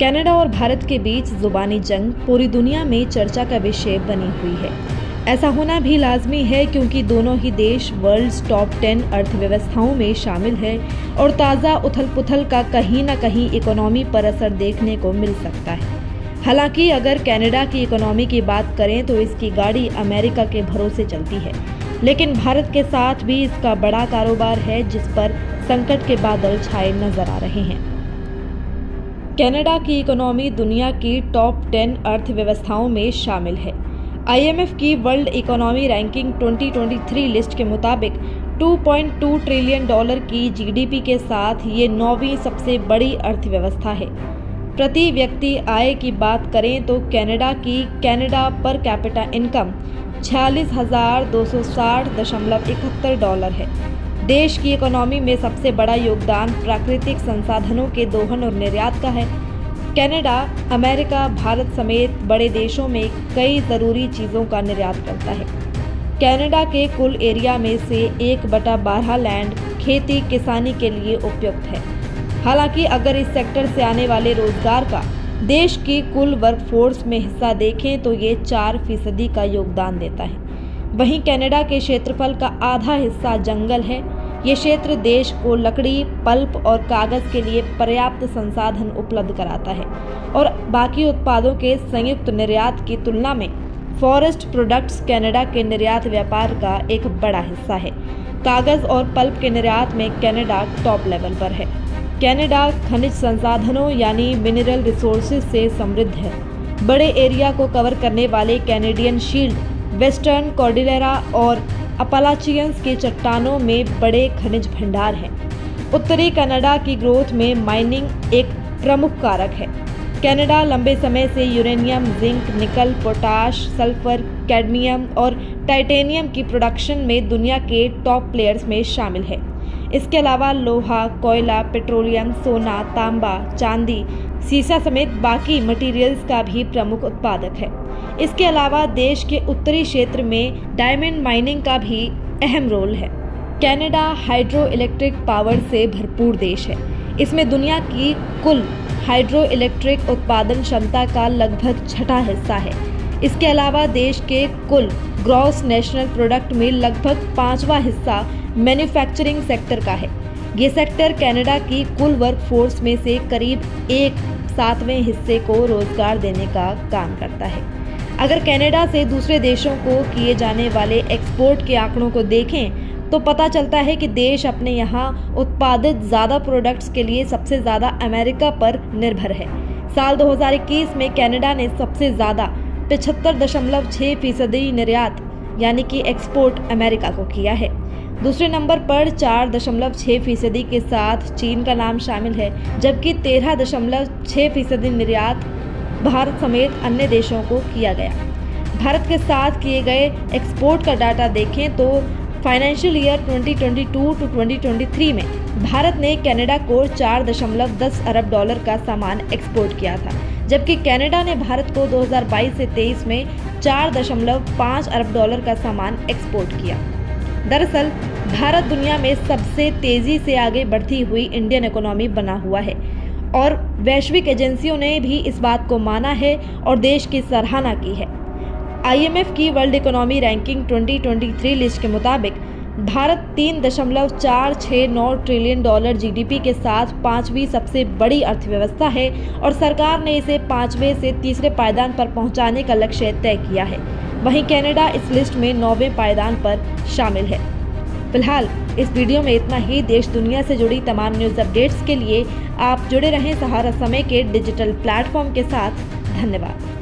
Canada और भारत के बीच जुबानी जंग पूरी दुनिया में चर्चा का विषय बनी हुई है। ऐसा होना भी लाजमी है क्योंकि दोनों ही देश वर्ल्ड टॉप टेन अर्थव्यवस्थाओं में शामिल है और ताज़ा उथल पुथल का कहीं ना कहीं इकोनॉमी पर असर देखने को मिल सकता है। हालाँकि अगर कनाडा की इकोनॉमी की बात करें तो इसकी गाड़ी अमेरिका के भरोसे चलती है। लेकिन भारत के साथ भी इसका बड़ा कारोबार है जिस पर संकट के बादल छाए नज़र आ रहे हैं। कनाडा की इकोनॉमी दुनिया की टॉप टेन अर्थव्यवस्थाओं में शामिल है। आईएमएफ की वर्ल्ड इकोनॉमी रैंकिंग 2023 लिस्ट के मुताबिक 2.2 ट्रिलियन डॉलर की जीडीपी के साथ ये नौवीं सबसे बड़ी अर्थव्यवस्था है। प्रति व्यक्ति आय की बात करें तो कनाडा की कनाडा पर कैपिटा इनकम छियालीस डॉलर है। देश की इकोनॉमी में सबसे बड़ा योगदान प्राकृतिक संसाधनों के दोहन और निर्यात का है। कनाडा, अमेरिका, भारत समेत बड़े देशों में कई ज़रूरी चीज़ों का निर्यात करता है। कनाडा के कुल एरिया में से एक बटा बारह लैंड खेती किसानी के लिए उपयुक्त है। हालाँकि अगर इस सेक्टर से आने वाले रोज़गार का देश की कुल वर्कफोर्स में हिस्सा देखें तो ये चार फ़ीसदी का योगदान देता है। वहीं कनाडा के क्षेत्रफल का आधा हिस्सा जंगल है। ये क्षेत्र देश को लकड़ी, पल्प और कागज़ के लिए पर्याप्त संसाधन उपलब्ध कराता है और बाकी उत्पादों के संयुक्त निर्यात की तुलना में फॉरेस्ट प्रोडक्ट्स कनाडा के निर्यात व्यापार का एक बड़ा हिस्सा है। कागज़ और पल्प के निर्यात में कनाडा टॉप लेवल पर है। कनाडा खनिज संसाधनों यानी मिनरल रिसोर्सेज से समृद्ध है। बड़े एरिया को कवर करने वाले कैनेडियन शील्ड, वेस्टर्न कॉर्डिलेरा और अपलाचियंस के चट्टानों में बड़े खनिज भंडार हैं। उत्तरी कनाडा की ग्रोथ में माइनिंग एक प्रमुख कारक है। कनाडा लंबे समय से uranium, zinc, nickel, potash, sulphur, cadmium और टाइटेनियम की प्रोडक्शन में दुनिया के टॉप प्लेयर्स में शामिल है। इसके अलावा लोहा, कोयला, पेट्रोलियम, सोना, तांबा, चांदी, सीसा समेत बाकी मटेरियल्स का भी प्रमुख उत्पादक है। इसके अलावा देश के उत्तरी क्षेत्र में डायमंड माइनिंग का भी अहम रोल है। कनाडा हाइड्रो इलेक्ट्रिक पावर से भरपूर देश है। इसमें दुनिया की कुल हाइड्रो इलेक्ट्रिक उत्पादन क्षमता का लगभग छठा हिस्सा है। इसके अलावा देश के कुल ग्रॉस नेशनल प्रोडक्ट में लगभग पांचवा हिस्सा मैन्युफैक्चरिंग सेक्टर का है। ये सेक्टर कनाडा की कुल वर्कफोर्स में से करीब एक सातवें हिस्से को रोज़गार देने का काम करता है। अगर कनाडा से दूसरे देशों को किए जाने वाले एक्सपोर्ट के आंकड़ों को देखें तो पता चलता है कि देश अपने यहाँ उत्पादित ज़्यादा प्रोडक्ट्स के लिए सबसे ज़्यादा अमेरिका पर निर्भर है। साल 2021 में कनाडा ने सबसे ज़्यादा पिछहत्तर दशमलव छः फ़ीसदी निर्यात, यानी कि एक्सपोर्ट अमेरिका को किया है। दूसरे नंबर पर चार दशमलव छः फ़ीसदी के साथ चीन का नाम शामिल है, जबकि तेरह दशमलव छः फ़ीसदी निर्यात भारत समेत अन्य देशों को किया गया। भारत के साथ किए गए एक्सपोर्ट का डाटा देखें तो फाइनेंशियल ईयर 2022 टू 2023 में भारत ने कनाडा को चार दशमलव दस अरब डॉलर का सामान एक्सपोर्ट किया था, जबकि कनाडा ने भारत को 2022 से 23 में चार दशमलव पाँच अरब डॉलर का सामान एक्सपोर्ट किया। दरअसल, भारत दुनिया में सबसे तेज़ी से आगे बढ़ती हुई इंडियन इकोनॉमी बना हुआ है। और वैश्विक एजेंसियों ने भी इस बात को माना है और देश की सराहना की है। आईएमएफ की वर्ल्ड इकोनॉमी रैंकिंग 2023 लिस्ट के मुताबिक, भारत तीन दशमलव चार छः नौ ट्रिलियन डॉलर जीडीपी के साथ पांचवी सबसे बड़ी अर्थव्यवस्था है और सरकार ने इसे पाँचवें से तीसरे पायदान पर पहुँचाने का लक्ष्य तय किया है। वहीं कनाडा इस लिस्ट में नौवें पायदान पर शामिल है। फ़िलहाल, इस वीडियो में इतना ही। देश दुनिया से जुड़ी तमाम न्यूज़ अपडेट्स के लिए आप जुड़े रहें सहारा समय के डिजिटल प्लेटफॉर्म के साथ। धन्यवाद।